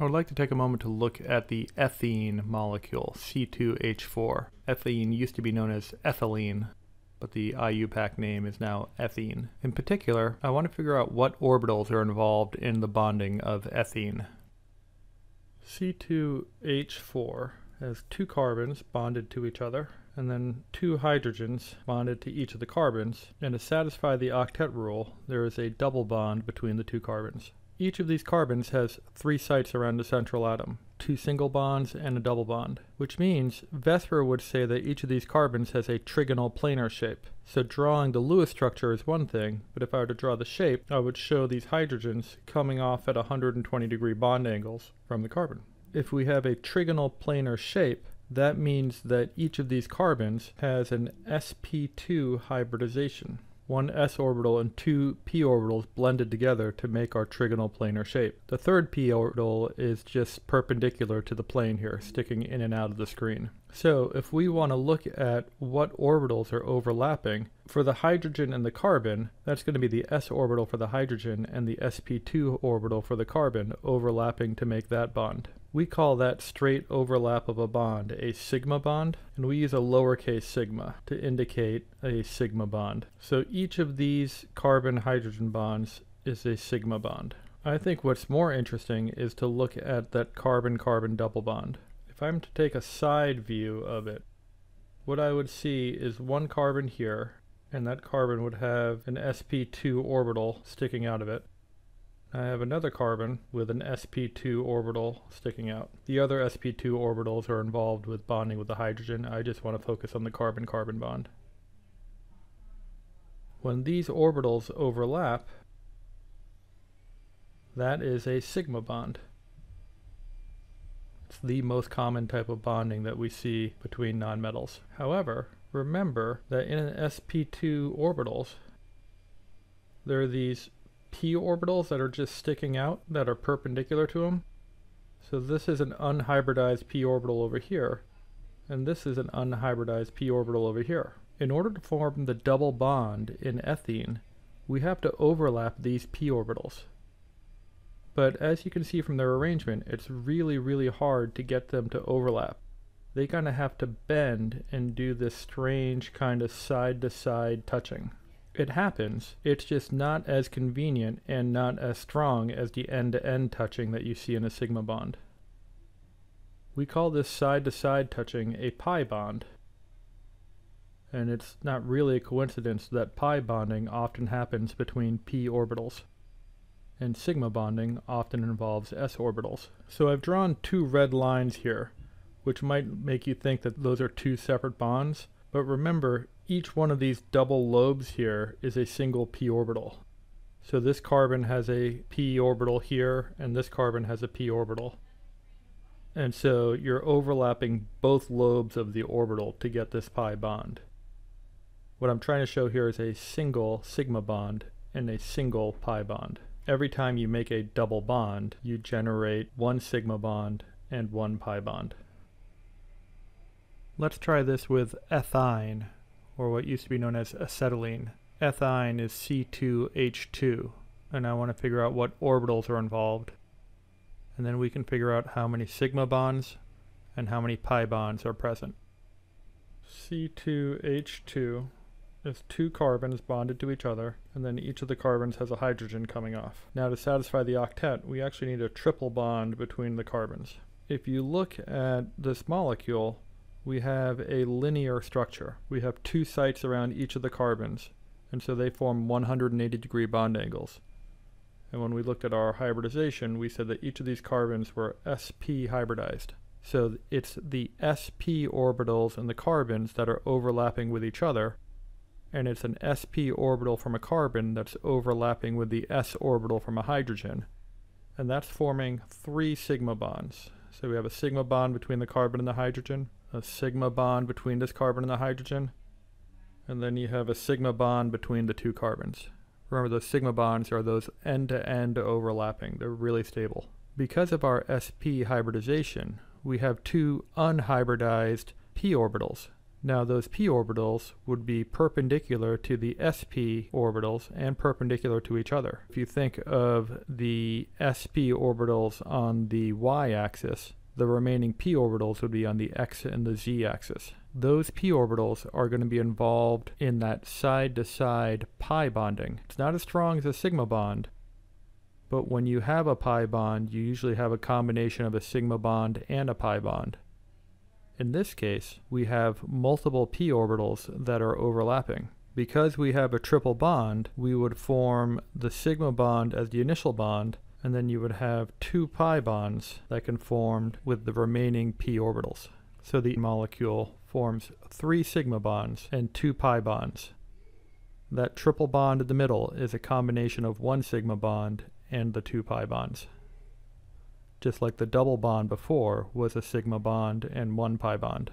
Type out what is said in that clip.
I would like to take a moment to look at the ethene molecule, C2H4. Ethene used to be known as ethylene, but the IUPAC name is now ethene. In particular, I want to figure out what orbitals are involved in the bonding of ethene. C2H4 has two carbons bonded to each other, and then two hydrogens bonded to each of the carbons, and to satisfy the octet rule, there is a double bond between the two carbons. Each of these carbons has three sites around the central atom, two single bonds and a double bond, which means VSEPR would say that each of these carbons has a trigonal planar shape. So drawing the Lewis structure is one thing, but if I were to draw the shape, I would show these hydrogens coming off at 120 degree bond angles from the carbon. If we have a trigonal planar shape, that means that each of these carbons has an sp2 hybridization one s orbital and two p orbitals blended together to make our trigonal planar shape. The third p orbital is just perpendicular to the plane here, sticking in and out of the screen. So if we want to look at what orbitals are overlapping, for the hydrogen and the carbon, that's going to be the s orbital for the hydrogen and the sp2 orbital for the carbon overlapping to make that bond. We call that straight overlap of a bond a sigma bond, and we use a lowercase sigma to indicate a sigma bond. So each of these carbon-hydrogen bonds is a sigma bond. I think what's more interesting is to look at that carbon-carbon double bond. If I'm to take a side view of it, what I would see is one carbon here, and that carbon would have an sp2 orbital sticking out of it. I have another carbon with an sp2 orbital sticking out. The other sp2 orbitals are involved with bonding with the hydrogen. I just want to focus on the carbon-carbon bond. When these orbitals overlap, that is a sigma bond. It's the most common type of bonding that we see between nonmetals. However, remember that in an sp2 orbitals, there are these p orbitals that are just sticking out that are perpendicular to them. So this is an unhybridized p orbital over here, and this is an unhybridized p orbital over here. In order to form the double bond in ethene, we have to overlap these p orbitals. But as you can see from their arrangement, it's really, really hard to get them to overlap. They kind of have to bend and do this strange kind of side-to-side -side touching it happens. It's just not as convenient and not as strong as the end-to-end touching that you see in a sigma bond. We call this side-to-side -side touching a pi bond. And it's not really a coincidence that pi bonding often happens between p orbitals. And sigma bonding often involves s orbitals. So I've drawn two red lines here, which might make you think that those are two separate bonds. But remember, each one of these double lobes here is a single p orbital. So this carbon has a p orbital here, and this carbon has a p orbital. And so you're overlapping both lobes of the orbital to get this pi bond. What I'm trying to show here is a single sigma bond and a single pi bond. Every time you make a double bond, you generate one sigma bond and one pi bond. Let's try this with ethyne, or what used to be known as acetylene. Ethyne is C2H2, and I want to figure out what orbitals are involved. And then we can figure out how many sigma bonds and how many pi bonds are present. C2H2 is two carbons bonded to each other, and then each of the carbons has a hydrogen coming off. Now to satisfy the octet, we actually need a triple bond between the carbons. If you look at this molecule, we have a linear structure. We have two sites around each of the carbons, and so they form 180 degree bond angles. And when we looked at our hybridization, we said that each of these carbons were sp hybridized. So it's the sp orbitals and the carbons that are overlapping with each other, and it's an sp orbital from a carbon that's overlapping with the s orbital from a hydrogen. And that's forming three sigma bonds. So we have a sigma bond between the carbon and the hydrogen, a sigma bond between this carbon and the hydrogen, and then you have a sigma bond between the two carbons. Remember, those sigma bonds are those end-to-end -end overlapping. They're really stable. Because of our sp hybridization, we have two unhybridized p orbitals. Now those p orbitals would be perpendicular to the sp orbitals and perpendicular to each other. If you think of the sp orbitals on the y-axis, the remaining p orbitals would be on the x and the z axis. Those p orbitals are going to be involved in that side-to-side pi bonding. It's not as strong as a sigma bond, but when you have a pi bond, you usually have a combination of a sigma bond and a pi bond. In this case, we have multiple p orbitals that are overlapping. Because we have a triple bond, we would form the sigma bond as the initial bond, and then you would have two pi bonds that can form with the remaining p orbitals. So the molecule forms three sigma bonds and two pi bonds. That triple bond in the middle is a combination of one sigma bond and the two pi bonds just like the double bond before was a sigma bond and one pi bond.